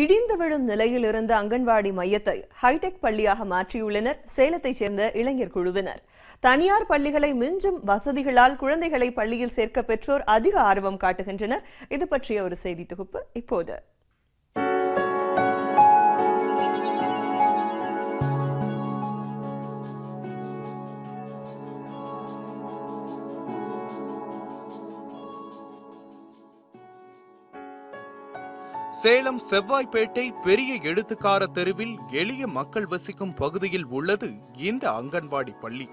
இடிந்து விழும் நிலையில் இருந்த அங்கன்வாடி மையத்தை ஹைடெக் பள்ளியாக மாற்றியுள்ளனர். சேலத்தைச் சேர்ந்த இளைஞர் குழுவினர். தனியார் பள்ளிகளை மிஞ்சும் வசதிகளால் குழந்தைகளை பள்ளியில் சேர்க்க பெற்றோர் அதிக ஆர்வம் காட்டுகின்றனர். இது பற்றிய ஒரு செய்தி தொகுப்பு இப்போது. சேலம் செவ்வாய்ப்பேட்டை பெரிய எழுத்துக்கார தெருவில் எளிய மக்கள் வசிக்கும் பகுதியில் உள்ளது இந்த அங்கன்வாடி பள்ளி.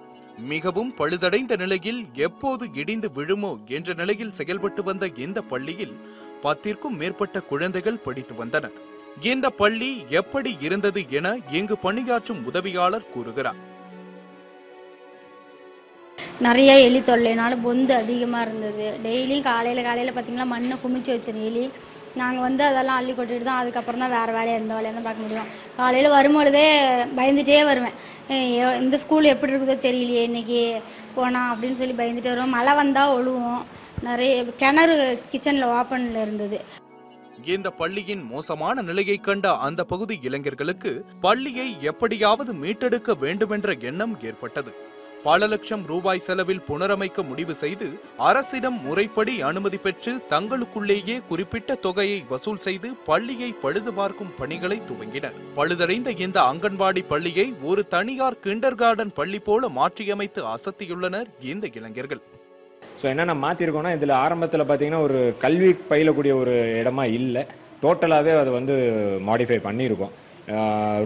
மிகவும் பழுதடைந்த நிலையில் எப்போது இடிந்து விழுமோ என்ற நிலையில் செயல்பட்டு வந்த இந்த பள்ளியில் பத்திற்கும் மேற்பட்ட குழந்தைகள் படித்து வந்தனர். இந்த பள்ளி எப்படி இருந்தது என இங்கு பணியாற்றும் உதவியாளர் கூறுகிறார். நிறைய எலி தொல்லைனால பொந்து அதிகமாக இருந்தது. டெய்லியும் காலையில் காலையில் பார்த்தீங்கன்னா மண்ணை குமிச்சு வச்சிருந்த எலி. நாங்கள் வந்து அதெல்லாம் அள்ளி கொட்டிட்டு தான் அதுக்கப்புறம் தான் வேறு வேலையை எந்த வேலையாக தான் பார்க்க முடியும். காலையில் வரும்பொழுதே பயந்துட்டே வருவேன். இந்த ஸ்கூல் எப்படி இருக்குதோ தெரியலையே இன்றைக்கி போனால் அப்படின்னு சொல்லி பயந்துகிட்டே வருவோம். மழை வந்தால் ஒழுவோம். நிறைய கிணறு கிச்சனில் ஓப்பனில் இருந்தது. இந்த பள்ளியின் மோசமான நிலையை கண்ட அந்த பகுதி இளைஞர்களுக்கு பள்ளியை எப்படியாவது மீட்டெடுக்க வேண்டுமென்ற எண்ணம் ஏற்பட்டது. பல லட்சம் ரூபாய் செலவில் புனரமைக்க முடிவு செய்து அரசிடம் முறைப்படி அனுமதி பெற்று தங்களுக்குள்ளேயே குறிப்பிட்ட தொகையை வசூல் செய்து பள்ளியை பழுது பார்க்கும் பணிகளை துவங்கினர். பழுதடைந்த இந்த அங்கன்வாடி பள்ளியை ஒரு தனியார் கிண்டர் கார்டன் பள்ளி போல மாற்றியமைத்து அசத்தியுள்ளனர் இந்த இளைஞர்கள். ஸோ என்னென்ன மாற்றிருக்கோம்னா இதில் ஆரம்பத்தில் பார்த்தீங்கன்னா ஒரு கல்வி பயிலக்கூடிய ஒரு இடமா இல்லை. டோட்டலாகவே அதை வந்து மாடிஃபை பண்ணியிருக்கோம்.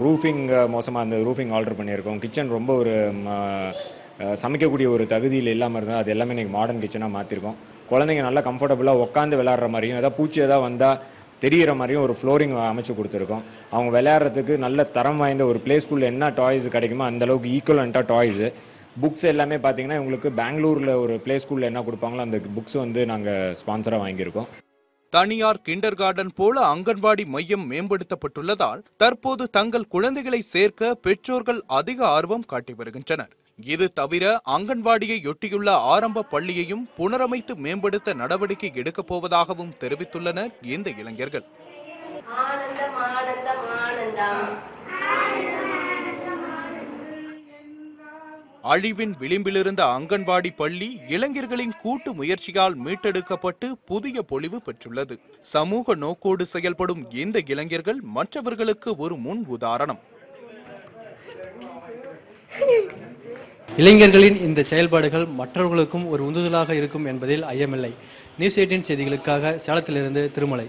ரூஃபிங் மோசமாக இருந்தது ரூஃபிங் ஆல்டர் பண்ணியிருக்கோம். கிச்சன் ரொம்ப ஒரு சமைக்கக்கூடிய ஒரு தகுதியில் இல்லாமல் இருந்தால் அது எல்லாமே இன்றைக்கி மாடர்ன் கிச்சனாக மாற்றிருக்கோம் குழந்தைங்க நல்லா கம்ஃபர்டபுளாக உட்காந்து விளாட்ற மாதிரியும் ஏதாவது பூச்சி எதாவது வந்தால் தெரியிற மாதிரியும் ஒரு ஃப்ளோரிங் அமைச்சு கொடுத்துருக்கோம். அவங்க விளையாடுறதுக்கு நல்ல தரம் வாய்ந்த ஒரு ப்ளே ஸ்கூலில் என்ன டாய்ஸ் கிடைக்குமோ அந்த அளவுக்கு ஈக்குவலண்ட்டாக டாய்ஸு புக்ஸ் எல்லாமே பார்த்தீங்கன்னா உங்களுக்கு பெங்களூரில் ஒரு ப்ளே ஸ்கூலில் என்ன கொடுப்பாங்களோ அந்த புக்ஸ் வந்து நாங்கள் ஸ்பான்சராக வாங்கியிருக்கோம். தனியார் கிண்டர் கார்டன் போல அங்கன்வாடி மையம் மேம்படுத்தப்பட்டுள்ளதால் தற்போது தங்கள் குழந்தைகளை சேர்க்க பெற்றோர்கள் அதிக ஆர்வம் காட்டி வருகின்றனர். இது தவிர அங்கன்வாடியை ஒட்டியுள்ள ஆரம்ப பள்ளியையும் புனரமைத்து மேம்படுத்த நடவடிக்கை எடுக்கப் போவதாகவும் தெரிவித்துள்ளனர் இந்த இளைஞர்கள். அழிவின் விளிம்பிலிருந்த அங்கன்வாடி பள்ளி இளைஞர்களின் கூட்டு முயற்சியால் மீட்டெடுக்கப்பட்டு புதிய பொலிவு பெற்றுள்ளது. சமூக நோக்கோடு செயல்படும் இந்த இளைஞர்கள் மற்றவர்களுக்கு ஒரு முன் உதாரணம். இளைஞர்களின் இந்த செயல்பாடுகள் மற்றவர்களுக்கும் ஒரு உந்துதலாக இருக்கும் என்பதில் ஐயமில்லை. நியூஸ் எயிட்டின் செய்திகளுக்காக சேலத்திலிருந்து திருமலை.